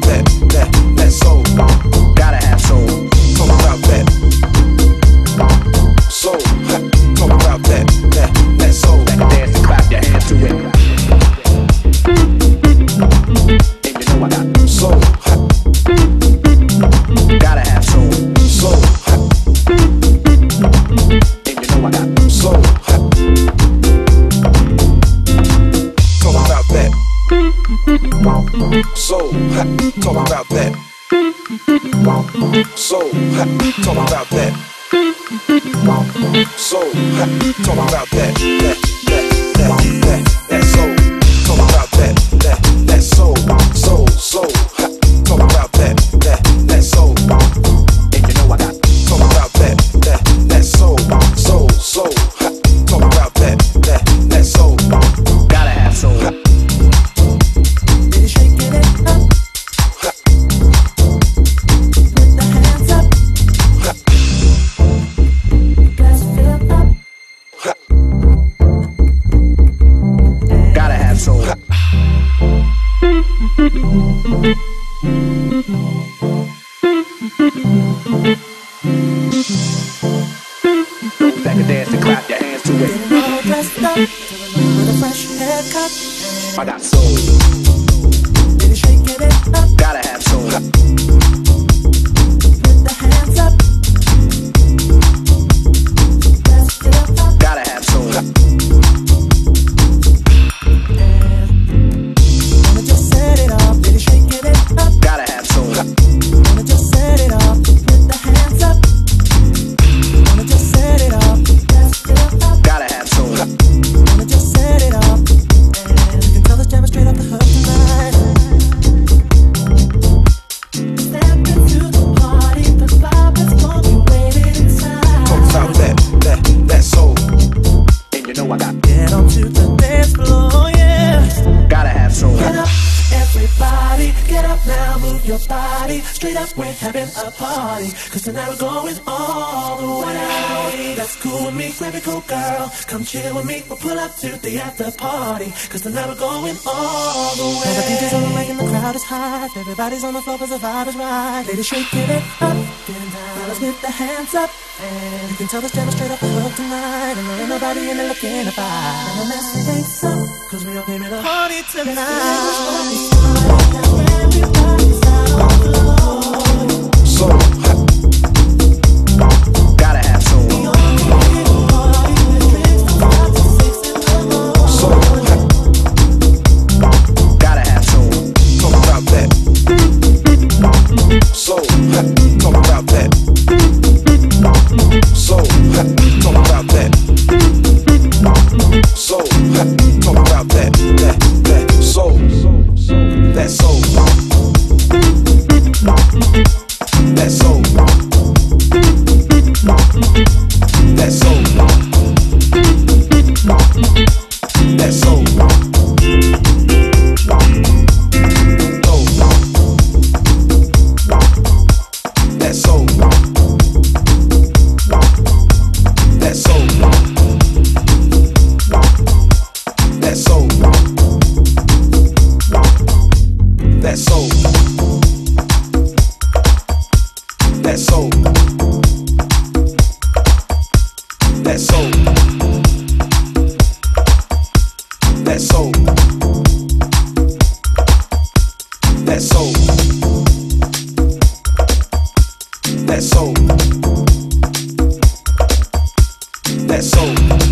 bet. Ha, talk about that. So, talk about that. So, talk about that, Back and dance and clap your hands to it. All dressed up. With a fresh haircut. I got soul. Body. Straight up, we're having a party. Cause tonight we're going all the way. That's cool with me, grab a cool girl. Come chill with me, we'll pull up to the after party. Cause tonight we're going all the way. Now the DJ's on the mic and the crowd is hot. Everybody's on the floor cause the vibe is right. Ladies shaking it up, getting down. Fellas with the hands up. And you can tell this jam is straight up the hook tonight. And there ain't nobody in there looking to fight. And let's face up, cause we all came in a party tonight. Everybody's Soul, soul. That soul. That soul. That soul. That soul. That soul. That soul.